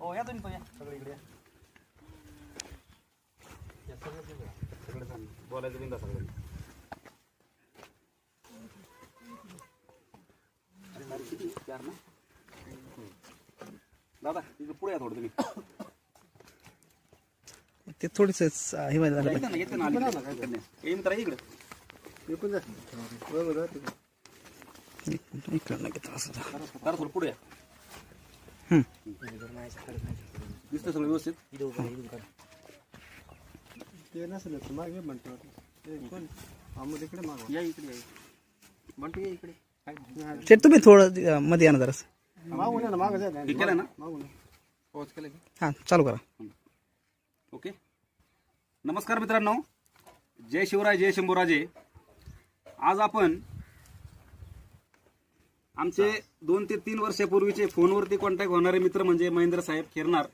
हो या तुम्ही पण या. सगळे इकडे या. या सगळे या. सगळे बोलायचं बिंदा सगळे चार ना? दादा इकडे पुढे या थोडं तुम्ही. ते थोडस हे माहिती झालं येते ना येते ना आली. येईन तर इकडे. इकडं नाही घेतलं असं जरा थोडं पुढे या. हम्म. दिसतं सगळं व्यवस्थित? ते नसेल तर मागे म्हणतो ते कोण? मागवा. या इकडे या म्हणतो या इकडे. शेट तुम्ही थोडं अं, मध्ये या ना जरा मागून या ना मागं जाय हे केलं ना? मागून या. पोहोच केलं की हां चालू करा. ओके. नमस्कार मित्रांनो. जय शिवराय जय शंभूराजे. आज आपण आमचे दोन ते तीन वर्षापूर्वीचे फोनवरती कॉन्टॅक्ट होणारे मित्र म्हणजे महेंद्र साहेब खेरणार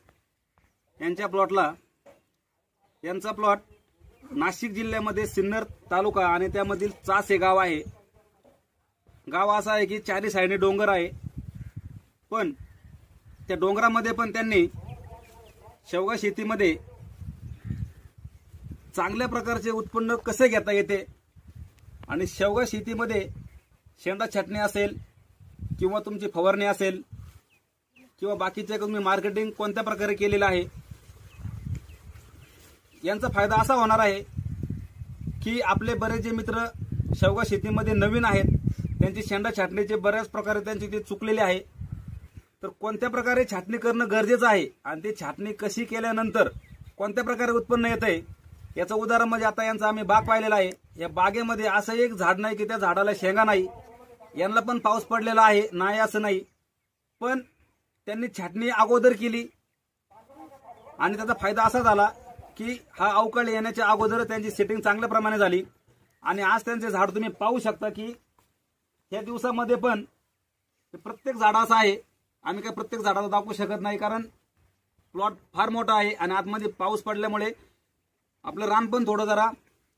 यांच्या प्लॉटला यांचा प्लॉट नाशिक जिल्ह्यामध्ये सिन्नर तालुका आणि त्यामधील चास हे गाव आहे. गाव असं आहे की चारी साईडने डोंगर आहे. पण त्या डोंगरामध्ये पण त्यांनी शेवगा शेतीमध्ये चांगल्या प्रकारचे उत्पन्न कसे घेता येते? आणि शेवगा शेतीमध्ये शेंडा छाटणी असेल किंवा तुमची फवारणी असेल किंवा बाकीचे तुम्ही मार्केटिंग कोणत्या प्रकारे केलेलं आहे? यांचा फायदा असा होणार आहे की आपले बरेच जे मित्र शेवगा शेतीमध्ये नवीन आहेत. त्यांची शेंडा छाटणीचे बऱ्याच प्रकारे त्यांची ते चुकलेले आहे. तर कोणत्या प्रकारे छाटणी करणं गरजेचं आहे आणि ते छाटणी कशी केल्यानंतर कोणत्या प्रकारे उत्पन्न येत आहे याचं उदाहरण म्हणजे आता यांचा आम्ही बाग पाहिलेला आहे. या बागेमध्ये असं एक झाड नाही की त्या झाडाला शेंगा नाही. यांना पण पाऊस पडलेला आहे नाही असं नाही. पण त्यांनी छाटणी अगोदर केली आणि त्याचा फायदा असा झाला की हा अवकाळ येण्याच्या अगोदर त्यांची सेटिंग चांगल्या प्रमाणे झाली. आणि आज त्यांचे झाड तुम्ही पाहू शकता की या दिवसामध्ये पण प्रत्येक झाड असं आहे आम्ही काय प्रत्येक झाडाला दाखवू शकत नाही कारण प्लॉट फार मोठा आहे आणि आतमध्ये पाऊस पडल्यामुळे आपलं रान पण थोडं जरा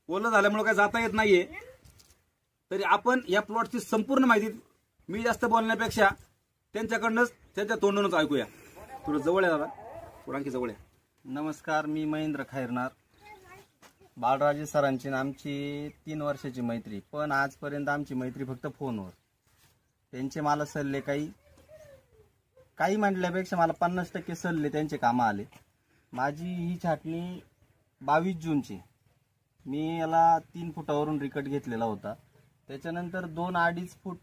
ओलं झाल्यामुळे काय जाता येत नाहीये. तरी आपण या प्लॉटची संपूर्ण माहिती मी जास्त बोलण्यापेक्षा त्यांच्याकडनंच त्यांच्या तोंडूनच ऐकूया. थोडं जवळ आहे दादा. थोडं आणखी जवळ आहे नमस्कार मी महेंद्र खैरनार. बाळराजे सरांची आमची तीन वर्षाची मैत्री. पण आजपर्यंत आमची मैत्री फक्त फोनवर. त्यांचे मला सल्ले काही काही म्हटल्यापेक्षा मला पन्नास टक्के सल्ले त्यांचे कामं आले. माझी ही छाटणी बावीस जूनची. मी याला तीन फुटावरून रिकट घेतलेला होता. त्याच्यानंतर दोन अडीच फूट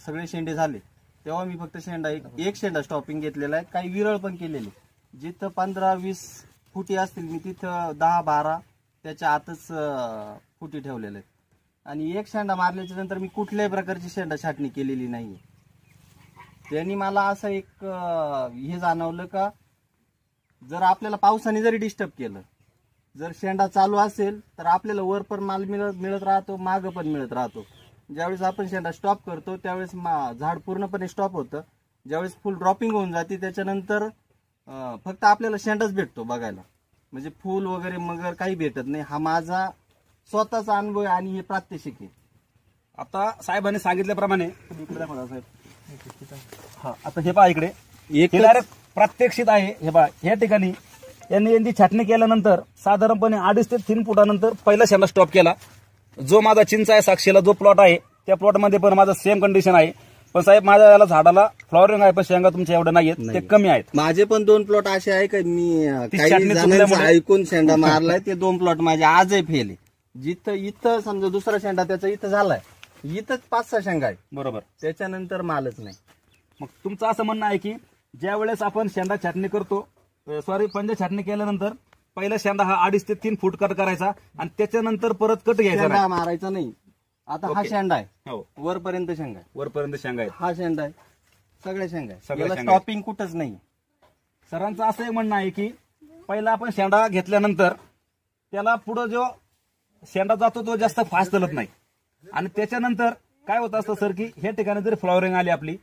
सगळे शेंडे झाले. तेव्हा मी फक्त शेंडा एक एक शेंडा स्टॉपिंग घेतलेला आहे. काही विरळ पण केलेले. जिथं पंधरा वीस फुटी असतील मी तिथं दहा बारा त्याच्या आतच फुटी ठेवलेल्या आहेत. आणि एक शेंडा मारल्याच्या नंतर मी कुठल्याही प्रकारची शेंडा छाटणी केलेली नाहीये. त्यांनी मला असं एक अं, हे जाणवलं का जर आपल्याला पावसाने जरी डिस्टर्ब केलं जर शेंडा चालू असेल तर आपल्याला वर पण माल मिळत मिळत राहतो माग पण मिळत राहतो. ज्यावेळेस आपण शेंडा स्टॉप करतो त्यावेळेस मा- झाड पूर्णपणे स्टॉप होतं. ज्यावेळेस फुल ड्रॉपिंग होऊन जाते त्याच्यानंतर अं, फक्त आपल्याला शेंडाच भेटतो बघायला. म्हणजे फुल वगैरे मगर काही भेटत नाही. हा माझा स्वतःचा अनुभव आहे आणि हे प्रात्यक्षिक आहे. आता साहेबांनी सांगितल्याप्रमाणे तुम्ही इकडे दाखवा साहेब. हा आता हे पहा इकडे. एक डायरेक्ट प्रात्यक्षित आहे. हे पहा या ठिकाणी यांनी यांची छाटणी केल्यानंतर साधारणपणे अडीच ते तीन फुटानंतर पहिला शेंडा स्टॉप केला. जो माझा चिंच आहे साक्षीला जो प्लॉट आहे त्या प्लॉटमध्ये पण माझं सेम कंडिशन आहे. पण साहेब माझ्या याला झाडाला फ्लॉवरिंग आहे पण शेंगा तुमच्या एवढं नाहीयेत. ते कमी आहेत. माझे पण दोन प्लॉट असे आहे का मी काही जणांचं ऐकून शेंडा मारलाय ते दोन प्लॉट माझे आजही फेल जिथं इथं समजा दुसरा शेंडा त्याचा इथं झालाय. इथंच पाच सहा शेंगा आहे बरोबर. त्याच्यानंतर मालच नाही. मग तुमचं असं म्हणणं आहे की ज्या वेळेस आपण शेंडा छाटणी करतो सॉरी पंजा छाटणी केल्यानंतर पहिला शेंडा हा अडीच ते तीन फूट कट करायचा आणि त्याच्यानंतर परत कट घ्यायचा शेंडा नाही. मारायचा नाही. आता हा शेंडा आहे. हो. वरपर्यंत शेंगा आहे. वरपर्यंत शेंगा आहेत. हा शेंडा आहे. सगळ्या शेंगा आहे सगळ्या याला शेंगा आहेत. स्टॉपिंग कुठंच नाही. सरांचं असं एक म्हणणं आहे की पहिला आपण शेंडा घेतल्यानंतर त्याला पुढं जो शेंडा जातो तो जास्त फास्ट चालत नाही. आणि त्याच्यानंतर काय होत असतं सर की ह्या ठिकाणी जरी फ्लॉवरिंग आली आपली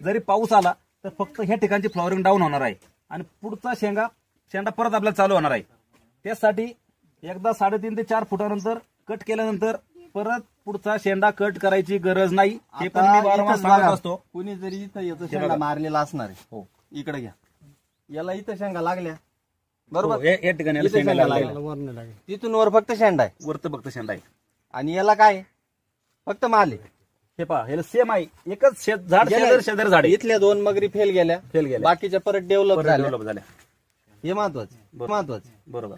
जरी पाऊस आला तर फक्त ह्या ठिकाणची फ्लॉवरिंग डाऊन होणार आहे. आणि पुढचा शेंगा शेंडा परत आपल्याला चालू होणार आहे. त्यासाठी एकदा साडेतीन ते चार फुटानंतर कट केल्यानंतर परत पुढचा शेंडा कट करायची गरज नाही. हे पण मी वारंवार सांगत. असतो. कुणी जरी इथं येतो बघा. शेंगा मारलेला असणार आहे हो. इकडे घ्या. याला इथं शेंगा लागल्या. हो, बरोबर? या या ठिकाणी याला इथे शेंगा शेंगा लागलेल्या लागल्या. वर नाही लागेल तिथून वर फक्त शेंडा आहे. वरत फक्त शेंडा आहे. आणि याला काय? आहे? फक्त माल. आहे हे पहा हे सेम आहे. एकच शेत झाड गेल्या- शेजारी शेजारी झाड आहे. इथल्या दोन मगरी फेल गेल्या. फेल गेल्या. बाकीच्या परत डेव्हलप परत झाल्या. develop झाल्या. हे महत्वाचं महत्वाचं बरोबर.